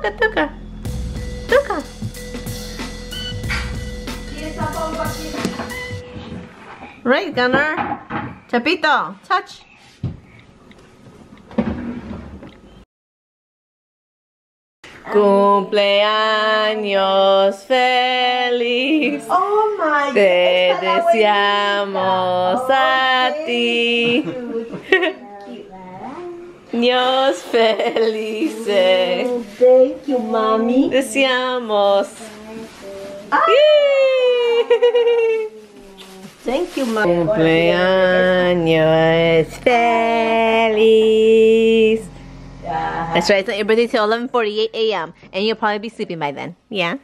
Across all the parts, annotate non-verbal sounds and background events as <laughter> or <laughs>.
Tuca, tuca. Tuca. Right, Gunner. Chapito, touch. Cumpleaños feliz. Oh my Te deseamos a ti. Niños felices. Thank you, mommy. Deseamos. Ah. Thank you, mommy. Cumpleaños feliz. That's right. It's not your birthday till 11:48 a.m. and you'll probably be sleeping by then. Yeah.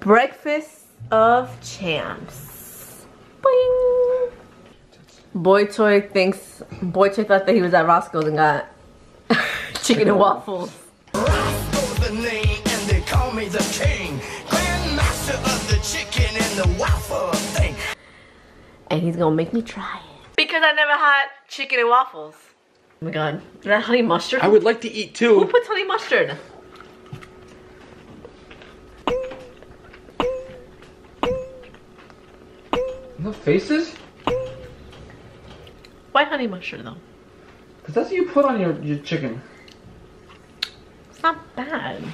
Breakfast of champs. Boing. Boy Toy thinks Boy Toy thought that he was at Roscoe's and got <laughs> chicken and waffles. Roscoe's the name, and they call me the king. Grandmaster of the chicken and the waffle thing. And he's gonna make me try it. Because I never had chicken and waffles. Oh my god. Is that honey mustard? I would like to eat too. Who puts honey mustard? No faces? Why honey mustard though? Cause that's what you put on your, your chicken. It's not bad.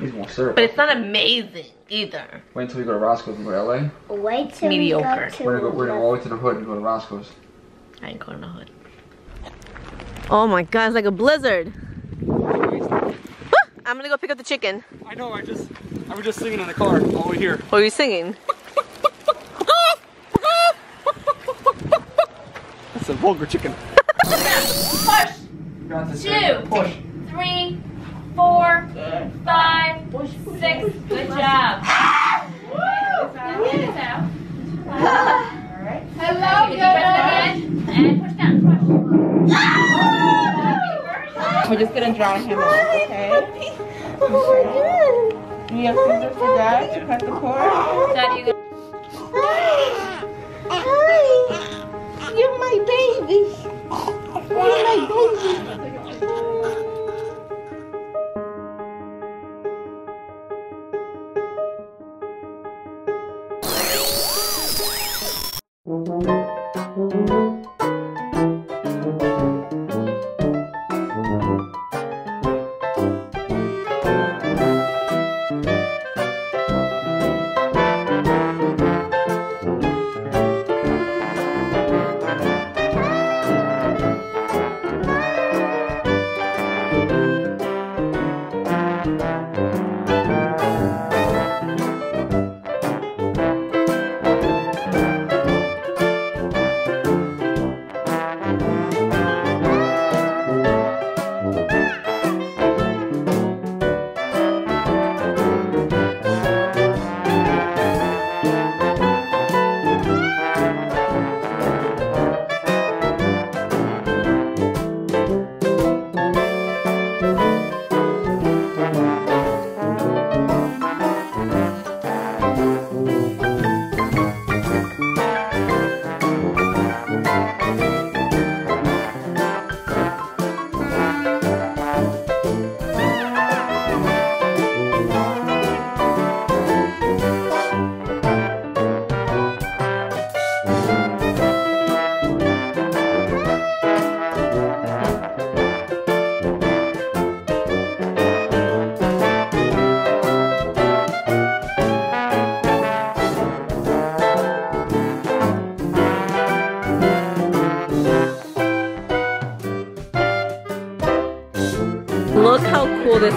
Needs more syrup. But it's not amazing either. Wait until we go to Roscoe's and go to LA. Wait till Mediocre. we go to We're gonna go. We're gonna go all the way to the hood and go to Roscoe's. I ain't going to the hood. Oh my god, it's like a blizzard. I'm gonna go pick up the chicken. I know. I just. I was just singing in the car all the way here. What are you singing? That's a vulgar chicken. Push. Two. Three. Four. Five. Six. Good job. Hello, good. And push down. Push. We're just gonna draw him out, okay? You have scissors for that to cut the cord? Daddy, you You're my baby. You're my baby.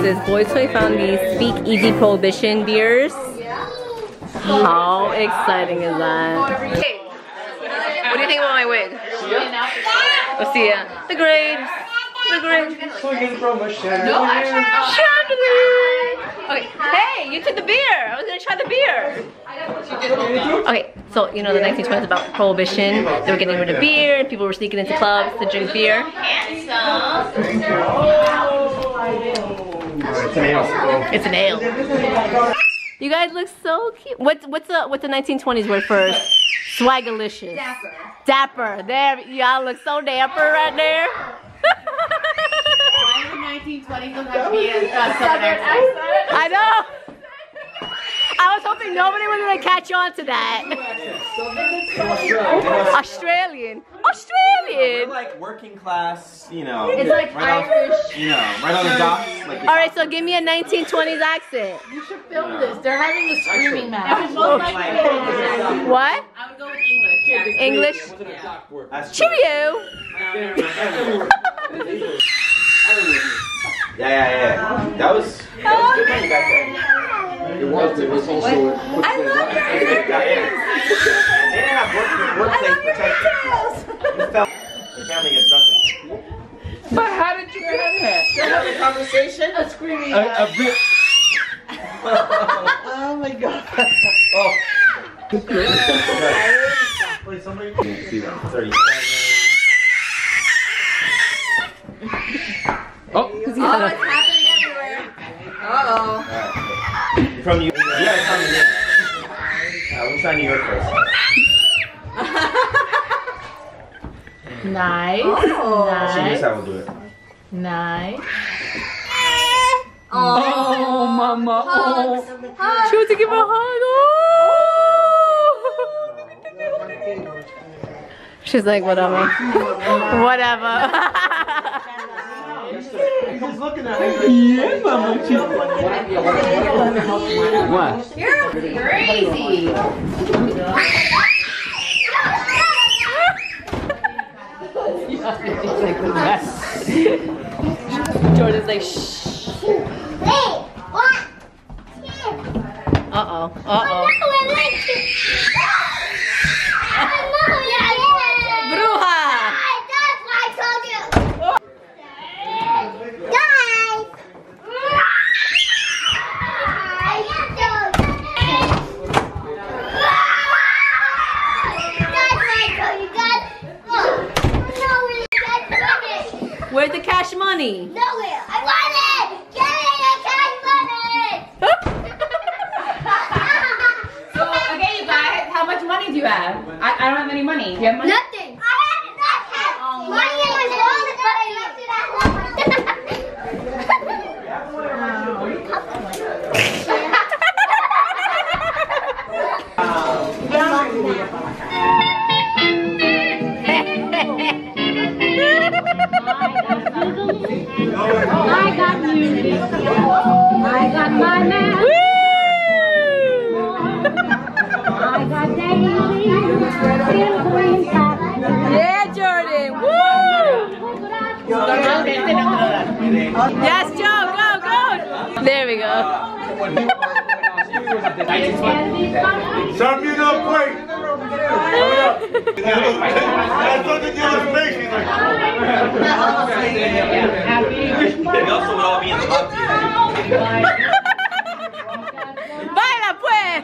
Is. Boy Toy found these Speak Easy Prohibition beers. How exciting is that? Hey, what do you think about my wig? Let's see ya. The grades. The grades. Chandelier. Okay, hey, you took the beer. I was gonna try the beer. Okay, so you know the 1920s about prohibition. They were getting rid of beer. and People were sneaking into clubs to drink beer. Oh, It's an ale. You guys look so cute. What's what's the what's the 1920s word for swagalicious? Dapper. Dapper. There, y'all look so dapper right there. 1920s don't have to a uh, southern accent. I know. I was hoping nobody was gonna catch on to that. Australian. We're Australian. like working class, you know. It's like right Irish. Off, you know, right on the docks. Like All right, so give me a 1920s accent. You should film this. They're having a screaming match. Most likely What? I would go with English. Yeah. English? That's true. Cheerio. <laughs> Yeah, yeah, yeah. That was, that was good back then. It was. It was also. I love your Yeah, yeah. They didn't have work, workplace protection. You felt the family gets nothing. But how did you get that? To have a conversation? A screaming A, match. a bit. <laughs> Oh my god. Oh. Wait, somebody. Can't see that. 37. Oh. Oh, it's happening everywhere. Uh-oh. Alright. From New York. You gotta come to New York. We'll try New York first. <laughs> Nice. Oh. See, this Nice. how we'll do it. Nice. Oh, oh mama. Oh. She wants to give a hug. Oh. She's like, whatever. <laughs> whatever. He's looking at me. Yeah, mama. What? Crazy. Jordan's like, shh. Uh oh. Uh oh. Bruja. Where's the cash money? Nowhere. I want it. Give me the cash money. So, <laughs> okay, you guys, how much money do you have? I, I don't have any money. Do you have money? Nothing. Yes, Joe. Go, go. There we go. You don't play. That's something you don't face. He's like, We also would all be in the club Baila pues.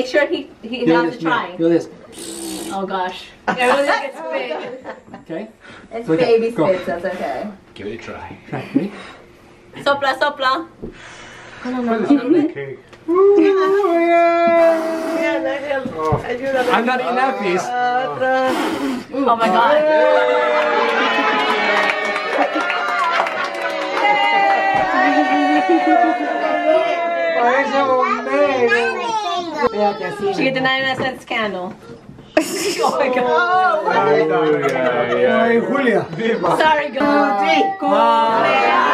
Make sure he he has to try. Do this. Oh gosh. Everyone gets big. Okay. It's Okay, baby go. spits, that's okay. Give it a try. Try. Ready? Sopla, sopla. I'm not eating that piece. Oh my god. She get the 99 cents candle. <laughs> oh my god. Sorry, girl. Sí.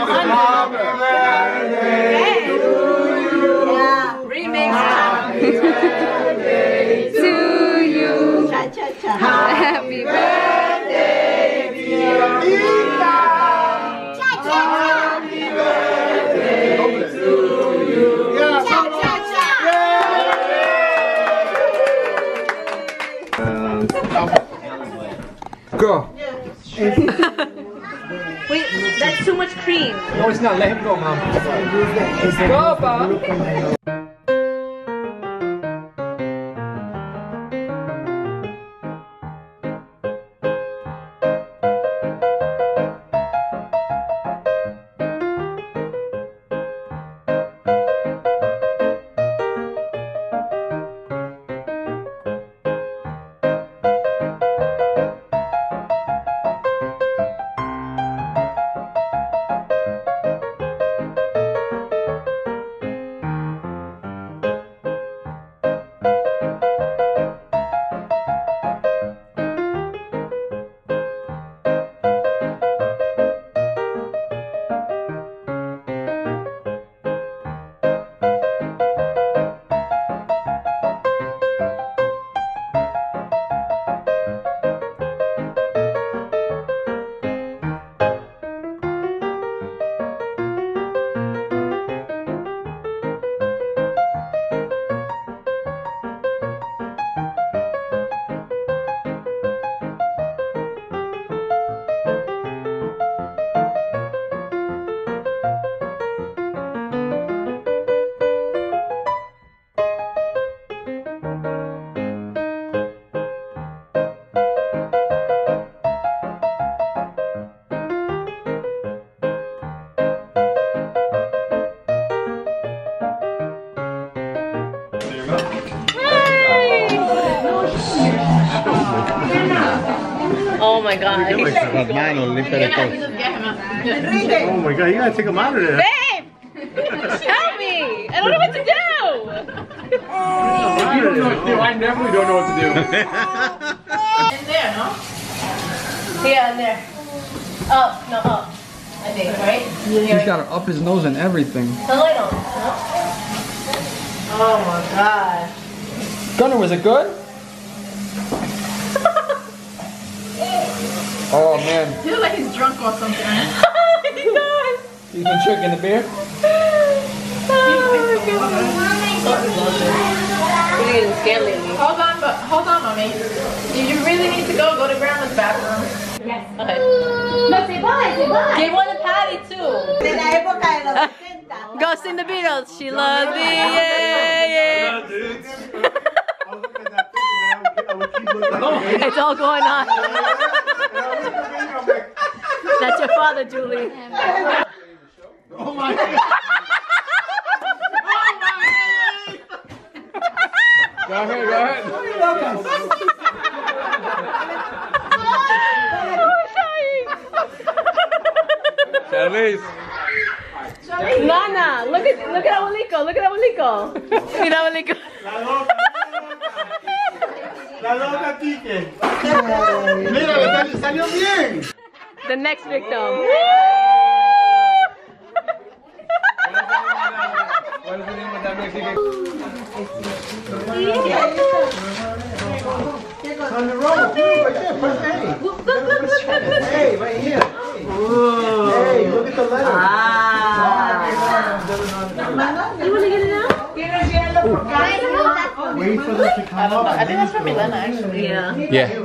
Pues. Cream. No, it's my god. Las manos, limpia de todo. Oh my god, you gotta take him out of there. Babe! Help me! I don't know what to do! You don't know what to do. I definitely don't know what to do. <laughs> In there, no? Yeah, in there. Up, no, up. I think, right? He's got to up his nose and everything. No, I don't. Oh my god. Gunner, was it good? Oh man, Feels like he's drunk or something. he's been drinking the beer. Oh, We're getting scared lately. Hold on, but hold on, mommy. If you really need to go, go to grandma's bathroom. Yes. Okay. No, say bye, say bye. Give one to Patty too. De la época de los <laughs> 70. Go sing the Beatles. She loves me. Yeah, yeah. It's all going on. <laughs> That's your father, Julie. <laughs> Oh my god. Go ahead, go ahead. Charlize. Nana, look at look at Abuelico, look at Abuelico. Mira Abuelico. La loca Quique. Mira, le sal- salió bien. The next victim. What is the name of that Mexican? On the road, right there, press A. Hey, right here. Hey, look at the letter. Ah. You wanna get it out? Wait for them to come up. I think that's from Milena, actually. Yeah. Yeah.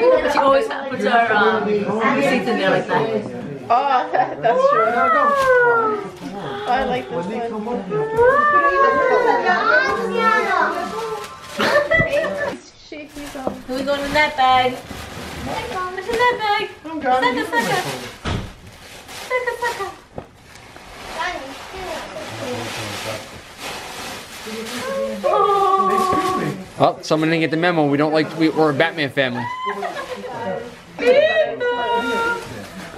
She always puts her um, receipts in there like that. Oh, <laughs> that's true. Oh, I like this one. Shaky though. Who's going in that bag? What's in that bag? Sucker, sucker. Sucker, sucker. Oh, someone didn't get the memo. We don't like. We, we're a Batman family.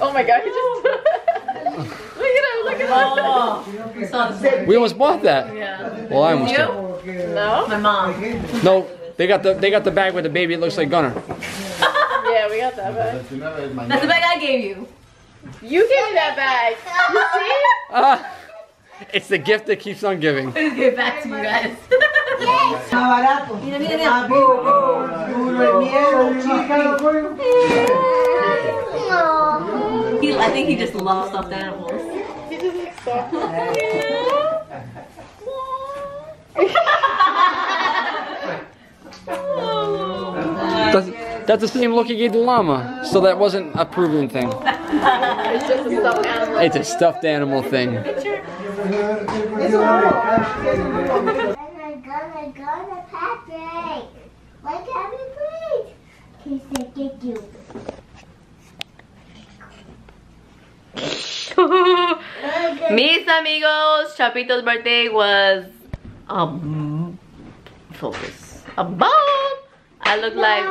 Oh my god, he just. <laughs> look at him, look at him. Oh, saw this. We almost bought that. Yeah. Well, I almost did. You? No? My mom. No, they got the they got the bag with the baby. It looks like Gunner. Yeah, we got that bag. That's another- my That's the bag I gave you. You gave me that bag. You see? Ah, <laughs> it's the gift that keeps on giving. Let's give back to you guys. Más barato. Mira, mira, mira. Más duro, duro miedo, chica. He, I think he just loves stuffed animals. He just looks soft. That's, that's the same look he gave the llama. So that wasn't a proven thing. It's just a stuffed animal. It's a stuffed animal thing. Gunner, Gunner, Gunner, Patrick. Why can't we please? Kiss <laughs> it, get you. Mis amigos, Chapito's birthday was um focus. A bomb. I look like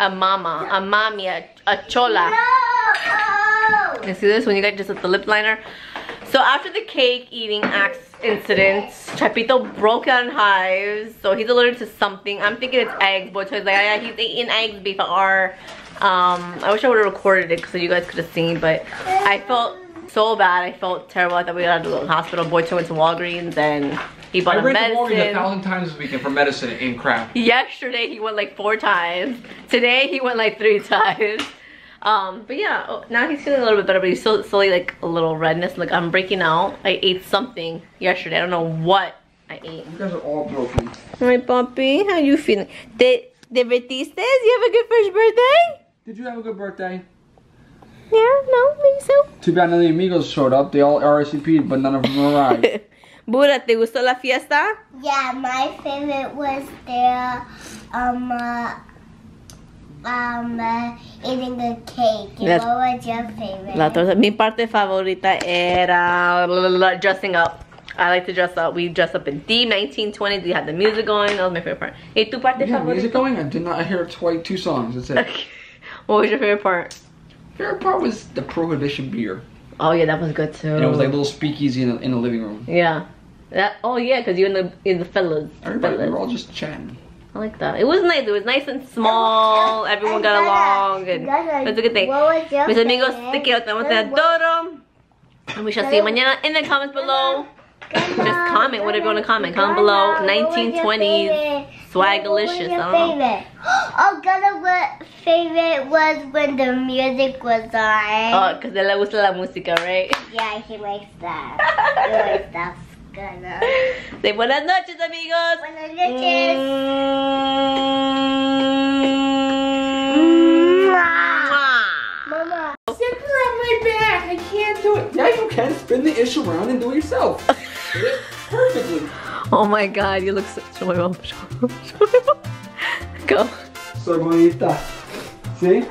a mama, a mommy, a, a chola. No! You see this when you get just the lip liner? So after the cake eating acts incident, Chapito broke out in hives. So he's allergic to something. I'm thinking it's eggs, but he's like, yeah, he's eating eggs before. Um, I wish I would have recorded it so you guys could have seen, but I felt so bad. I felt terrible. I thought we had to go to the hospital. Boy went to Walgreens and he bought I a read the Walgreens a thousand times this weekend for medicine and crap. Yesterday he went like four times. Today he went like three <laughs> times. Um, but yeah, oh, now he's feeling a little bit better, but he's still slowly like a little redness. Like I'm breaking out. I ate something yesterday. I don't know what I ate. You guys are all broken. Hi, puppy. How you feeling? Te divertiste? You have a good first birthday? Did you have a good birthday? Yeah, no, maybe so. Too bad none of the amigos showed up. They all RSVP'd, but none of them arrived. <laughs> Buddha, ¿te gustó la fiesta? Yeah, my favorite was their um uh, um uh, eating a cake. And That's- what was your favorite? La torta. Mi parte favorita era la, la, la, dressing up. I like to dress up. We dress up in deep 1920s. We had the music going. That was my favorite part. Hey, tu parte You have favorita? music going? I did not hear twice two songs. That's it. <laughs> what was your favorite part? Favorite part was the prohibition beer. Oh yeah, that was good too. And it was like a little speakeasy in the, in the living room. yeah. That oh yeah, cause you and the in the fellas. Everybody, we fellas. were all just chatting. I like that. It was nice. It was nice and small. Everyone got along, and it was a good thing. What was your Mis amigos, te quiero, te amo, te adoro. And we shall see you mañana in the comments below. Just comment whatever you want to comment. Comment below. 1920s. Swagalicious. I don't know. Oh, Gunner, what favorite was when the music was on. Oh, because le gusta la música, right? Yeah, he likes that. he <laughs> likes that. Gunner. Say buenas noches, amigos. Buenas noches. Mama. Sit on my back. I can't do it. Yeah, you can. Spin the ish around and do it yourself. Perfectly. Oh my god, you look so. Show my mom. Show my mom. Show my mom. Go. Soy bonita. ¿Sí?